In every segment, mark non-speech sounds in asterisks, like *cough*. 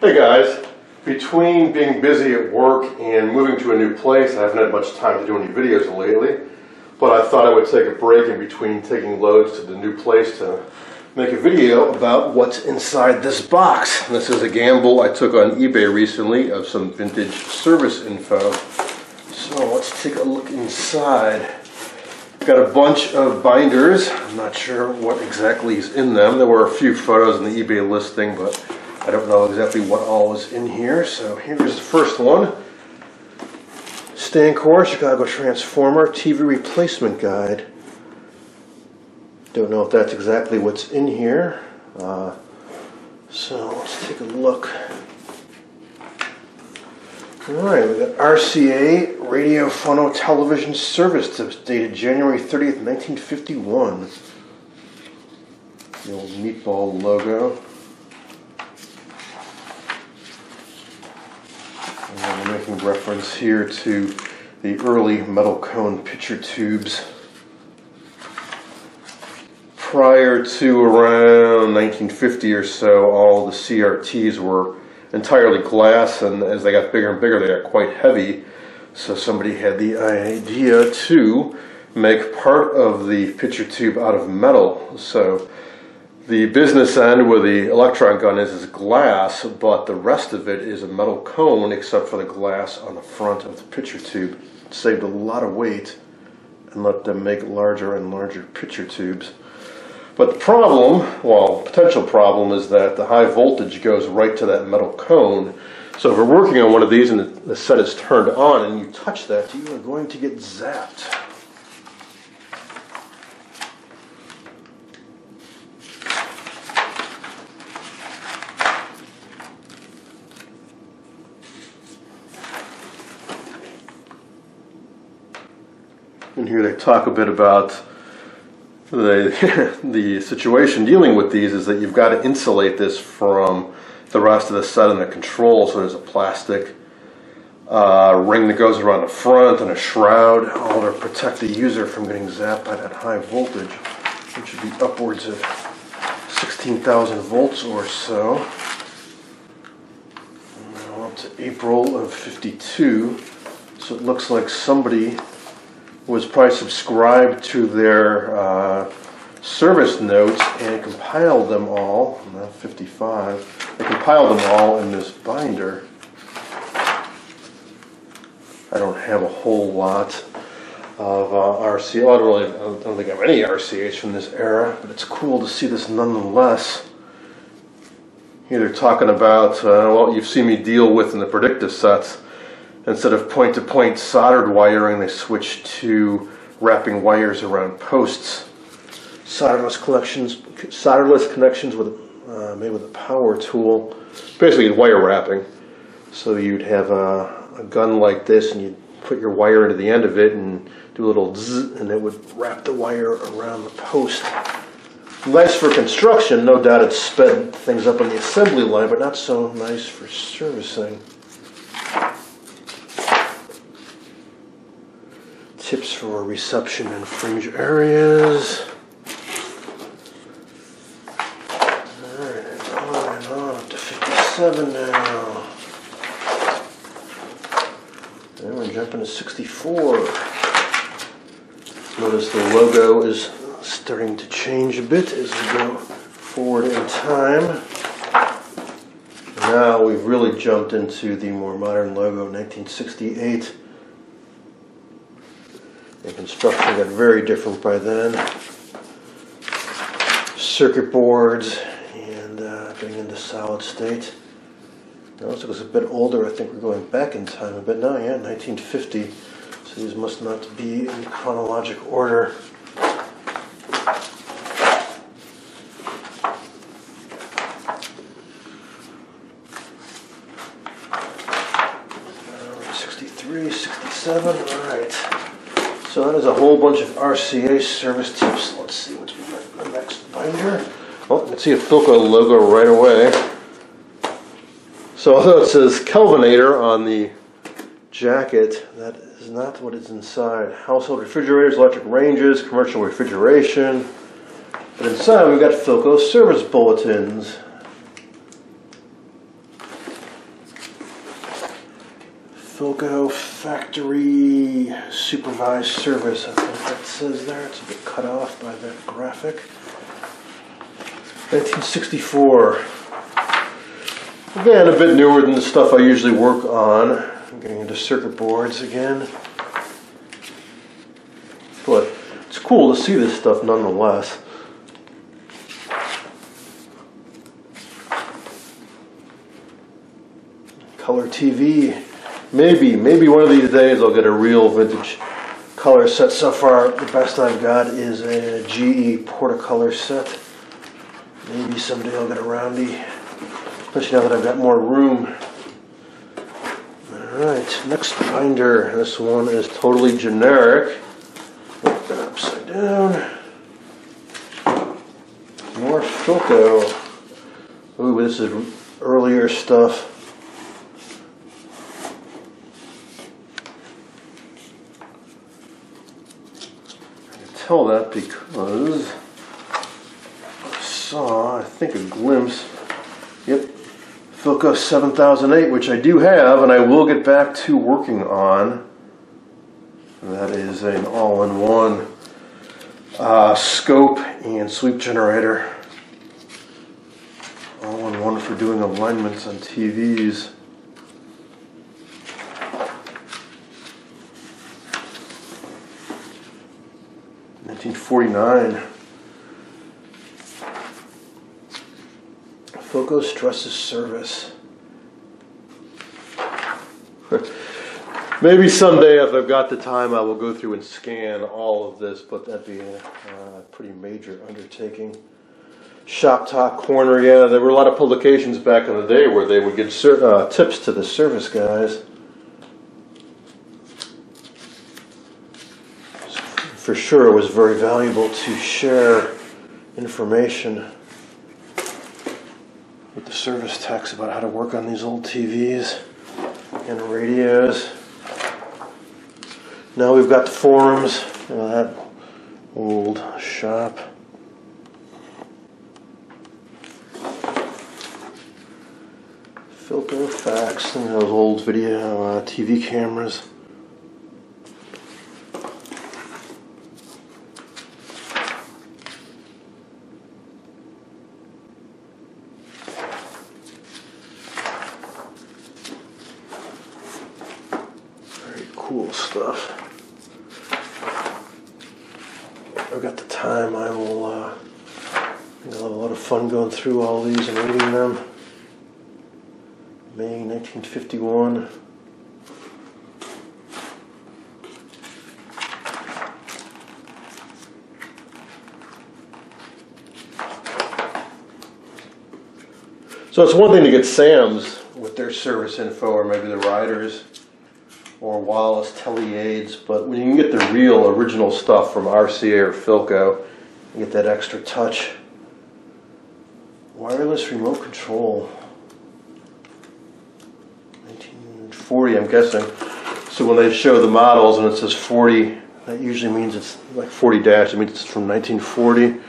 Hey guys, between being busy at work and moving to a new place, I haven't had much time to do any videos lately. But I thought I would take a break in between taking loads to the new place to make a video about what's inside this box. This is a gamble I took on eBay recently of some vintage service info. So let's take a look inside. Got a bunch of binders. I'm not sure what exactly is in them. There were a few photos in the eBay listing, but I don't know exactly what all is in here. So here's the first one. Stancor Chicago Transformer TV Replacement Guide. Don't know if that's exactly what's in here. Uh, so let's take a look. Alright, we got RCA Radio Phono Television Service Tips dated January 30th, 1951. The old meatball logo. And we're making reference here to the early metal cone picture tubes. Prior to around 1950 or so, all the CRTs were entirely glass, and as they got bigger and bigger, they got quite heavy. So somebody had the idea to make part of the picture tube out of metal. So the business end where the electron gun is is glass, but the rest of it is a metal cone except for the glass on the front of the picture tube. Saved a lot of weight and let them make larger and larger picture tubes. But the problem, well, potential problem, is that the high voltage goes right to that metal cone. So if we're working on one of these and the set is turned on and you touch that, you are going to get zapped. Talk a bit about the, *laughs* the situation dealing with these is that you've got to insulate this from the rest of the set and the control. So there's a plastic uh, ring that goes around the front and a shroud, all to protect the user from getting zapped by that high voltage, which would be upwards of 16,000 volts or so. Now up to April of 52. So it looks like somebody was probably subscribed to their uh, service notes and compiled them all, now 55, they compiled them all in this binder. I don't have a whole lot of uh, RCA, I don't, really, I don't think I have any RCAs from this era, but it's cool to see this nonetheless. Here they're talking about uh, what you've seen me deal with in the Predicta sets instead of point-to-point soldered wiring, they switched to wrapping wires around posts. Solderless connections, solderless connections with uh, made with a power tool, basically wire wrapping. So you'd have a, a, gun like this, and you'd put your wire into the end of it and do a little zzz, and it would wrap the wire around the post. Nice for construction, no doubt it sped things up on the assembly line, but not so nice for servicing. Tips for reception and fringe areas. Alright, on and to 57 now. And we're jumping to 64. Notice the logo is starting to change a bit as we go forward in time. Now we've really jumped into the more modern logo, 1968. Construction got very different by then. Circuit boards and uh, getting into solid state. Also was a bit older. I think we're going back in time a bit now. Yeah, 1950. So these must not be in chronologic order. Sixty-three, sixty-seven. So that is a whole bunch of RCA service tips. Let's see what's in the next binder. Oh, let's see a Philco logo right away. So *laughs* although it says Kelvinator on the jacket, that is not what is inside. Household refrigerators, electric ranges, commercial refrigeration. But inside we've got Philco service bulletins. Philco factory supervised service. I think that says there. It's a bit cut off by that graphic. 1964. Again, a bit newer than the stuff I usually work on. I'm getting into circuit boards again. But it's cool to see this stuff nonetheless. Color TV. Maybe, maybe one of these days I'll get a real vintage color set. So far, the best I've got is a GE Portacolor set. Maybe someday I'll get a roundy, especially now that I've got more room. Alright, next binder. This one is totally generic. Flip upside down. More Philco. Ooh, this is earlier stuff. Tell that because I saw, I think, a glimpse. Yep, Philco 7008, which I do have, and I will get back to working on. That is an all-in-one uh, scope and sweep generator. All-in-one for doing alignments on TVs. Nineteen forty-nine. Focus stresses service. *laughs* Maybe someday, if I've got the time, I will go through and scan all of this, but that'd be a uh, pretty major undertaking. Shop Talk Corner, yeah, there were a lot of publications back in the day where they would ser- uh, tips to the service guys. For sure, it was very valuable to share information with the service techs about how to work on these old TVs and radios. Now we've got the forums, you that old shop. Philco fax and those old video uh, TV cameras. Very cool stuff. If I've got the time, I will. Uh, I think I'll have a lot of fun going through all these and reading them. May 1951. So it's one thing to get Sam's with their service info, or maybe the Riders, or Wallace Teleaids, but when you can get the real original stuff from RCA or Philco, you get that extra touch. Wireless remote control. 1940, I'm guessing. So when they show the models and it says 40, that usually means it's like 40 dash. It means it's from 1940.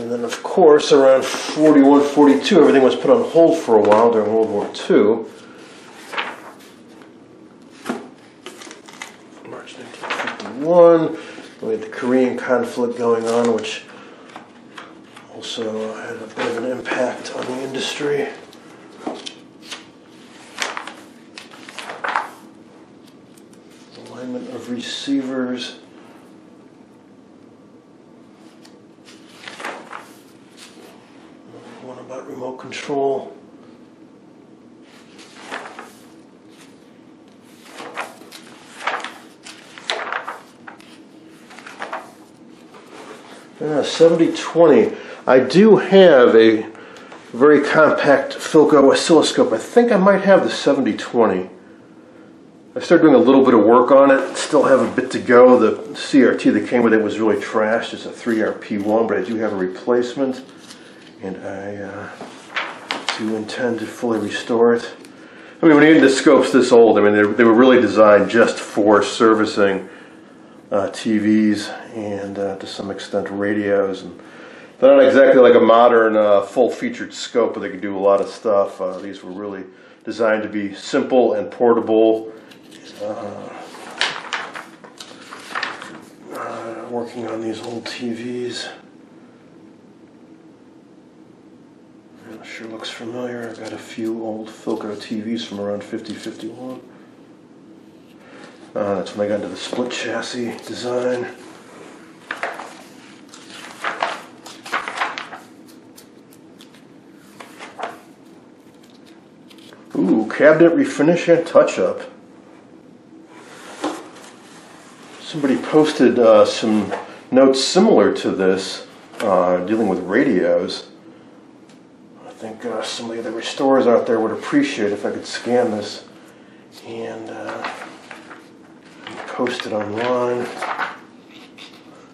And then, of course, around 41, 42, everything was put on hold for a while during World War II. March 1951, we had the Korean conflict going on, which also had a bit of an impact on the industry. Alignment of receivers. One about remote control. Yeah, 7020. I do have a very compact Philco oscilloscope. I think I might have the 7020. I started doing a little bit of work on it. Still have a bit to go. The CRT that came with it was really trashed. It's a 3RP1, but I do have a replacement. And I uh, do intend to fully restore it. I mean, when you get into scopes this old, I mean, they, they were really designed just for servicing uh, TVs and uh, to some extent radios. And They're not exactly like a modern uh, full-featured scope, but they can do a lot of stuff. Uh, these were really designed to be simple and portable. Uh, uh, working on these old TVs. It sure looks familiar. I've got a few old Philco TVs from around 5051. Uh, that's when I got into the split chassis design. Ooh, cabinet refinish and touch-up. Somebody posted uh, some notes similar to this, uh, dealing with radios. I think uh, some of the restorers out there would appreciate if I could scan this and, uh, and post it online.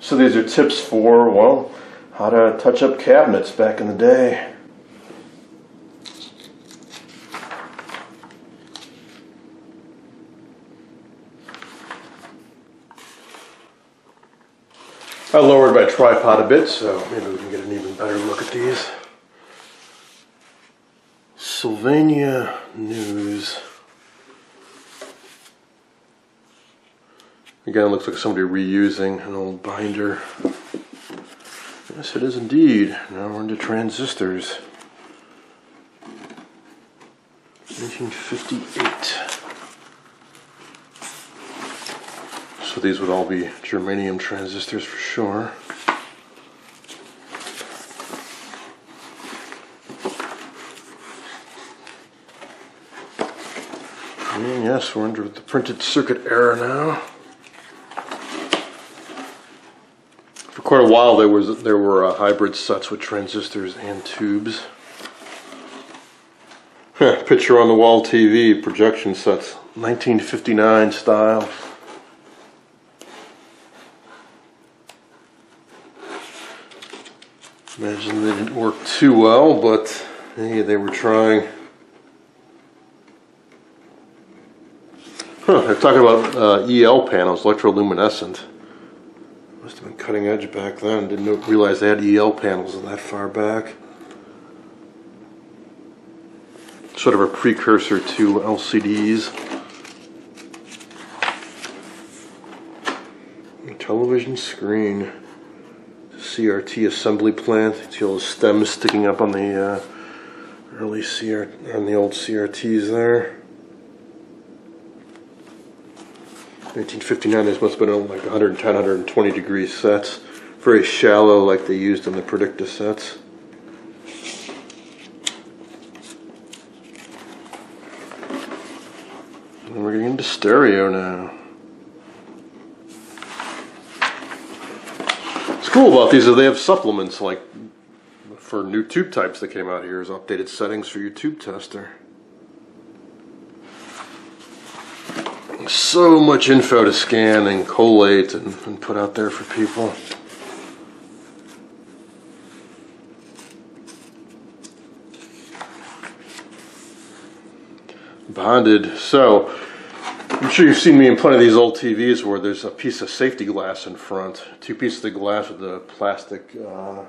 So these are tips for, well, how to touch up cabinets back in the day. I lowered my tripod a bit, so maybe we can get an even better look at these. Sylvania News. Again, it looks like somebody reusing an old binder. Yes, it is indeed. Now we're into transistors. 1958. So these would all be germanium transistors for sure. Yes, we're under the printed circuit era now. For quite a while, there was there were uh, hybrid sets with transistors and tubes. Picture on the wall TV projection sets, 1959 style. Imagine they didn't work too well, but hey, they were trying. Huh, they're talking about uh, EL panels, electroluminescent. Must have been cutting edge back then. Didn't realize they had EL panels that far back. Sort of a precursor to LCDs. television screen. CRT assembly plant. You See all the stems sticking up on the uh, early CRT, on the old CRTs there. 1959, this must have been oh, like 110, 120 degree sets. Very shallow, like they used in the Predicta sets. And we're getting into stereo now. What's cool about these is they have supplements like for new tube types that came out here is updated settings for your tube tester. So much info to scan and collate and, and put out there for people. Bonded. So I'm sure you've seen me in plenty of these old TVs where there's a piece of safety glass in front, two pieces of glass with a plastic uh,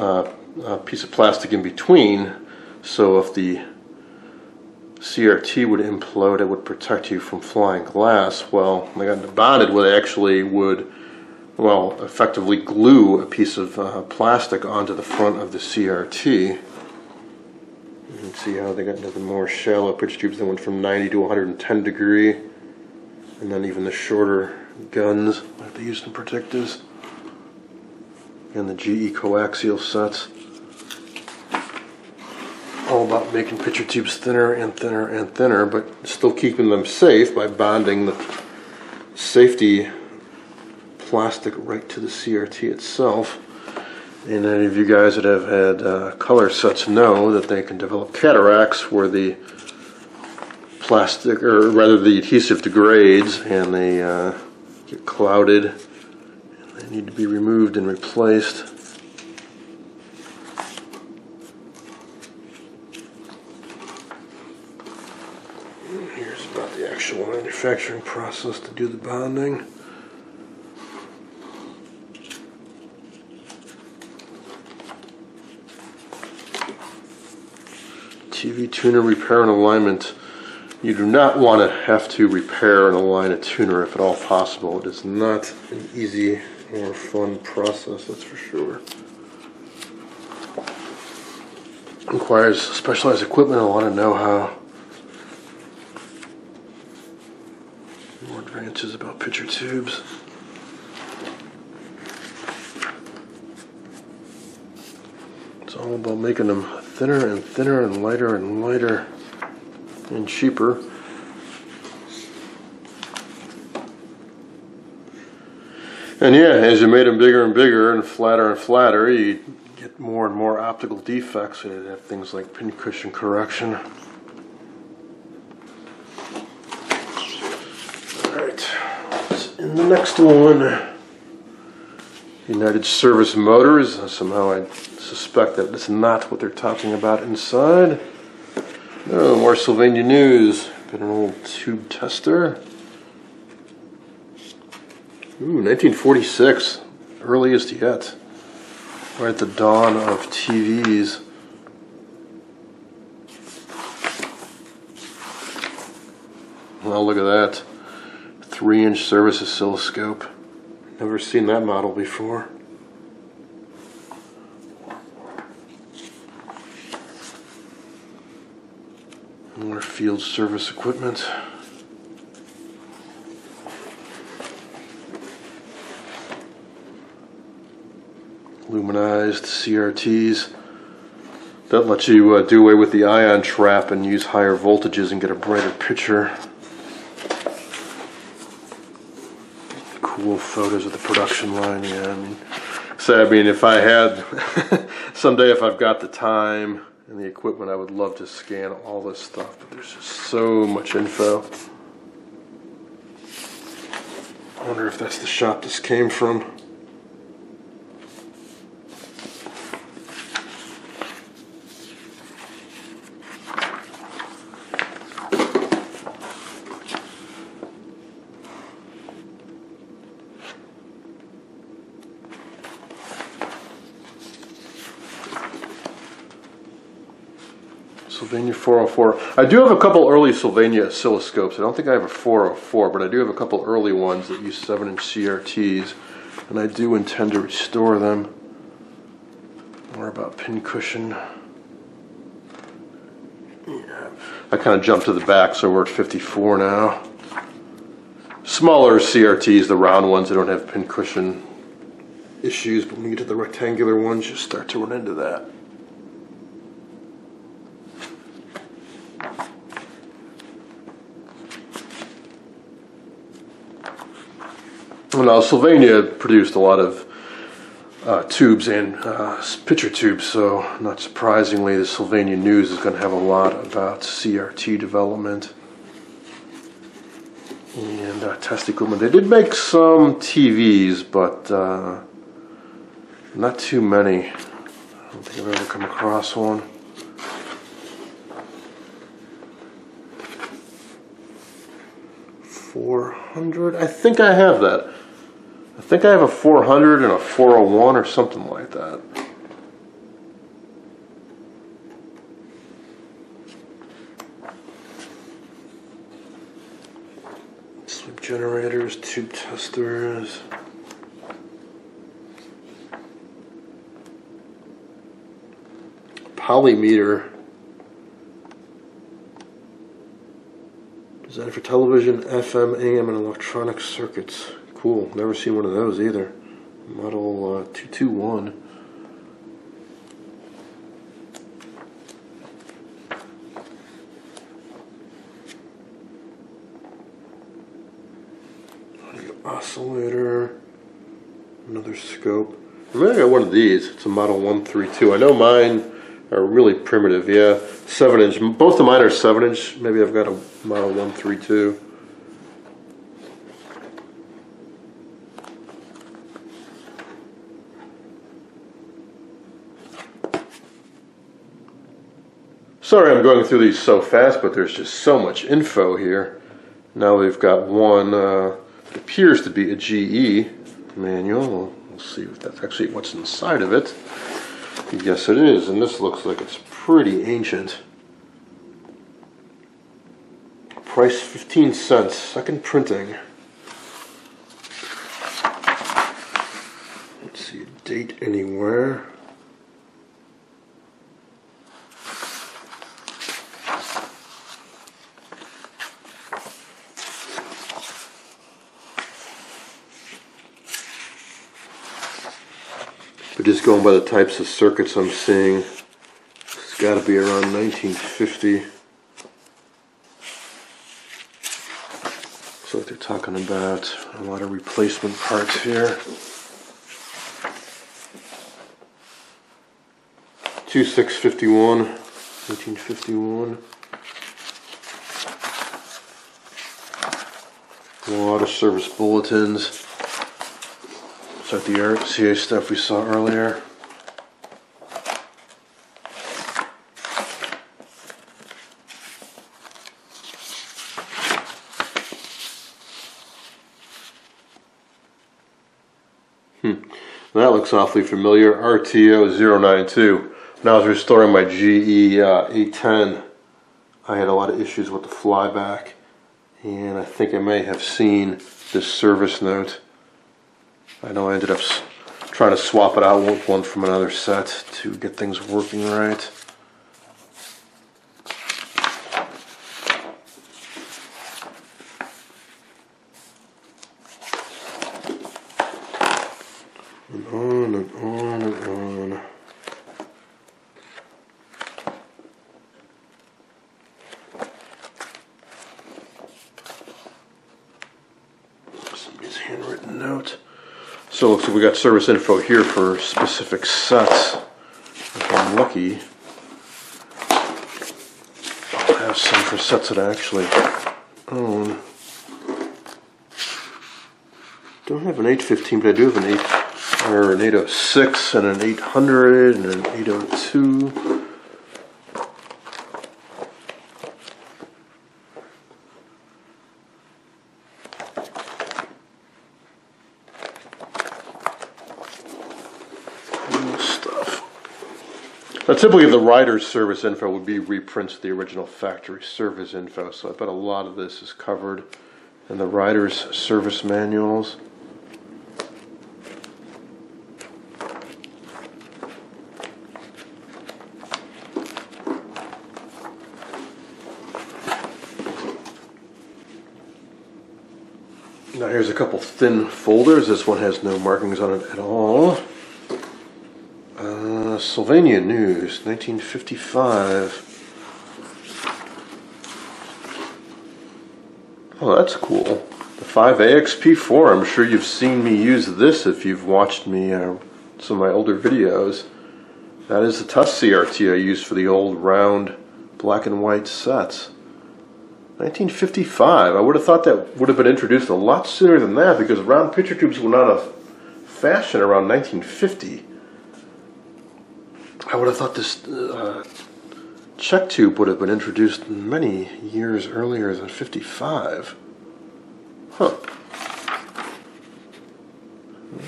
uh, piece of plastic in between. So if the CRT would implode, it would protect you from flying glass. Well, they got bonded where they actually would, well, effectively glue a piece of uh, plastic onto the front of the CRT. You can see how they got into the more shallow pitch tubes that went from 90 to 110 degree. And then even the shorter guns like they used in Predictas. And the GE coaxial sets. All about making picture tubes thinner and thinner and thinner, but still keeping them safe by bonding the safety plastic right to the CRT itself. And any of you guys that have had uh, color sets know that they can develop cataracts where the plastic, or rather the adhesive degrades and they uh, get clouded and they need to be removed and replaced. manufacturing process to do the bonding. TV tuner repair and alignment. You do not want to have to repair and align a tuner if at all possible. It is not an easy or fun process, that's for sure. Requires specialized equipment, a lot of know-how. Advances about picture tubes. It's all about making them thinner and thinner and lighter and lighter and cheaper. And yeah, as you made them bigger and bigger and flatter and flatter, you get more and more optical defects you have things like pincushion correction. Alright, the next one, United Service Motors. Uh, somehow I suspect that it's not what they're talking about inside. Oh, more Sylvania news. Got an old tube tester. Ooh, 1946, earliest yet. Right at the dawn of TVs. Well, look at that. Three inch service oscilloscope. Never seen that model before. More field service equipment. Aluminized CRTs that lets you uh, do away with the ion trap and use higher voltages and get a brighter picture. Photos of the production line, yeah. I mean, so I mean, if I had *laughs* someday, if I've got the time and the equipment, I would love to scan all this stuff. But there's just so much info. I wonder if that's the shop this came from. Sylvania 404. I do have a couple early Sylvania oscilloscopes. I don't think I have a 404, but I do have a couple early ones that use 7 inch CRTs, and I do intend to restore them. More about pincushion. Yeah. I kind of jumped to the back, so we're at 54 now. Smaller CRTs, the round ones, they don't have pincushion issues, but when you get to the rectangular ones, you start to run into that. Well, Sylvania produced a lot of uh, tubes and uh, picture tubes, so not surprisingly, the Sylvania News is going to have a lot about CRT development and uh, test equipment. They did make some TVs, but uh, not too many. I don't think I've ever come across one. Four hundred. I think I have that. I think I have a 400 and a 401 or something like that. Sweep generators, tube testers. Polymeter. Designed for television, FM, AM, and electronic circuits. Cool. Never seen one of those either. Model uh, 221. Oscillator. Another scope. I mean, I got one of these. It's a Model 132. I know mine are really primitive. Yeah, 7 inch. Both of mine are 7 inch. Maybe I've got a Model 132. sorry I'm going through these so fast, but there's just so much info here. Now we've got one, uh, appears to be a GE manual. We'll, we'll see if that's actually what's inside of it. Yes, it is, and this looks like it's pretty ancient. Price 15 cents, second printing. Going by the types of circuits I'm seeing, it's got to be around 1950. Looks like they're talking about a lot of replacement parts here. Two six fifty one, 1951. A lot of service bulletins. Like the RCA stuff we saw earlier. Hmm. That looks awfully familiar. RTO 092. When I was restoring my GE uh, 810, I had a lot of issues with the flyback. And I think I may have seen this service note. I know I ended up trying to swap it out one from another set to get things working right. And on and on and on. Somebody's handwritten note. So it looks like we got service info here for specific sets. If I'm lucky, I'll have some for sets that I actually own. Don't have an 815, but I do have an 8 or an 806 and an 800 and an 802. Cool stuff. Now, typically, the rider's service info would be reprints of the original factory service info, so I bet a lot of this is covered in the rider's service manuals. Now here's a couple thin folders. This one has no markings on it at all. Uh, Sylvania News, 1955. Oh, that's cool. The 5AXP4. I'm sure you've seen me use this if you've watched me uh, some of my older videos. That is the test CRT I used for the old round black and white sets. 1955. I would have thought that would have been introduced a lot sooner than that because round picture tubes went out of fashion around 1950. I would have thought this uh, check tube would have been introduced many years earlier than 55. Huh.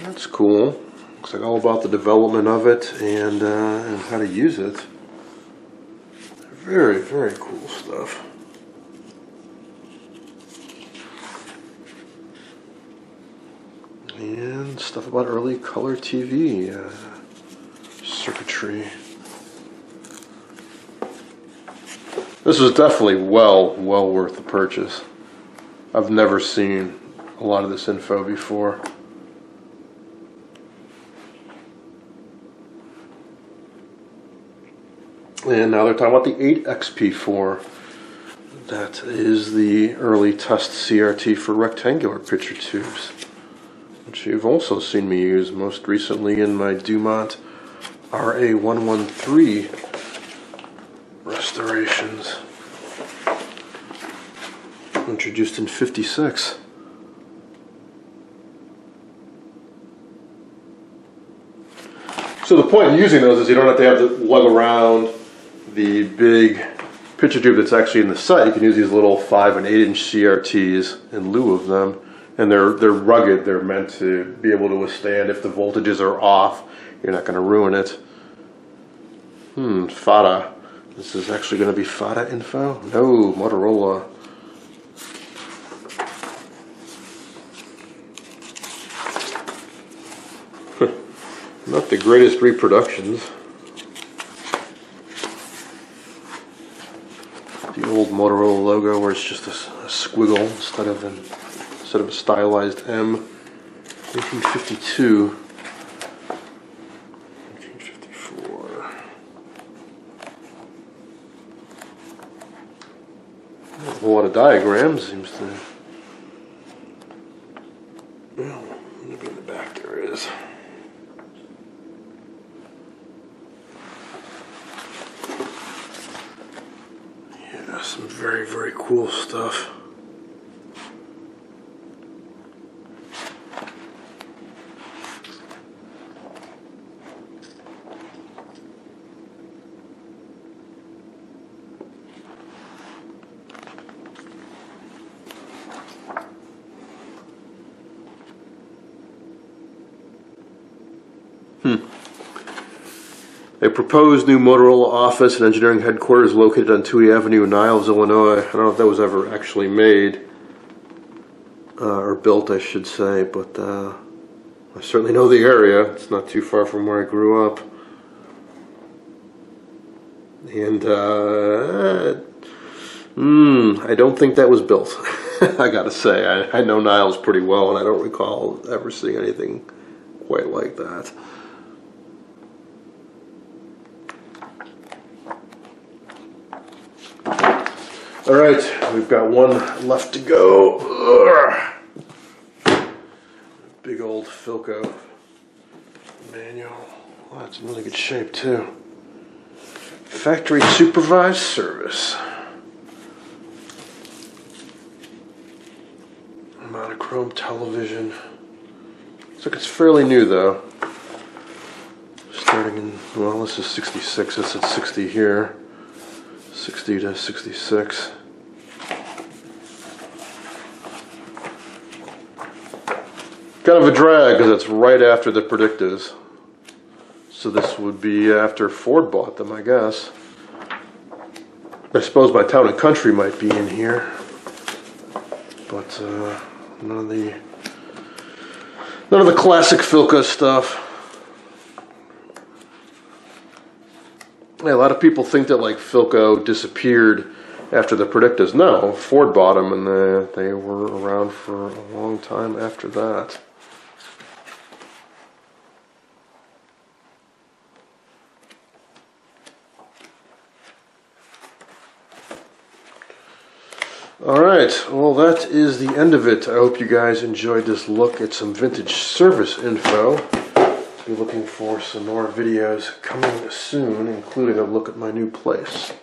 That's cool. Looks like all about the development of it and, uh, and how to use it. Very, very cool stuff. And stuff about early color TV uh, circuitry. This was definitely well, well worth the purchase. I've never seen a lot of this info before. And now they're talking about the 8XP4. That is the early test CRT for rectangular picture tubes, which you've also seen me use most recently in my Dumont RA113 restorations. Introduced in 56. So the point in using those is you don't have to have to lug around the big picture tube that's actually in the set. You can use these little five and eight inch CRTs in lieu of them, and they're they're rugged. They're meant to be able to withstand if the voltages are off. You're not going to ruin it. Hmm, Fada. This is actually going to be Fada info? No, Motorola. not the greatest reproductions. The old Motorola logo where it's just a, a squiggle instead of an instead of a stylized M. 1952. Diagrams seems to. Well, maybe in the back there is. Yeah, some very, very cool stuff. A proposed new Motorola office and engineering headquarters located on Touhy Avenue, in Niles, Illinois. I don't know if that was ever actually made uh, or built, I should say, but uh, I certainly know the area. It's not too far from where I grew up. And uh, mm, I don't think that was built. *laughs* I gotta say, I, I know Niles pretty well, and I don't recall ever seeing anything quite like that. All right, we've got one left to go. Ugh. Big old Philco manual. Oh, that's in really good shape too. Factory supervised service. Monochrome television. Looks like it's fairly new though. Starting in, well, this is 66, it's at 60 here. 60 to 66. Kind of a drag because it's right after the Predictas. So this would be after Ford bought them, I guess. I suppose my town and country might be in here. But uh, none of the none of the classic Philco stuff. A lot of people think that like Philco disappeared after the Predictas. No, Ford bought them, and they, they were around for a long time after that. All right, well, that is the end of it. I hope you guys enjoyed this look at some vintage service info. Be looking for some more videos coming soon, including a look at my new place.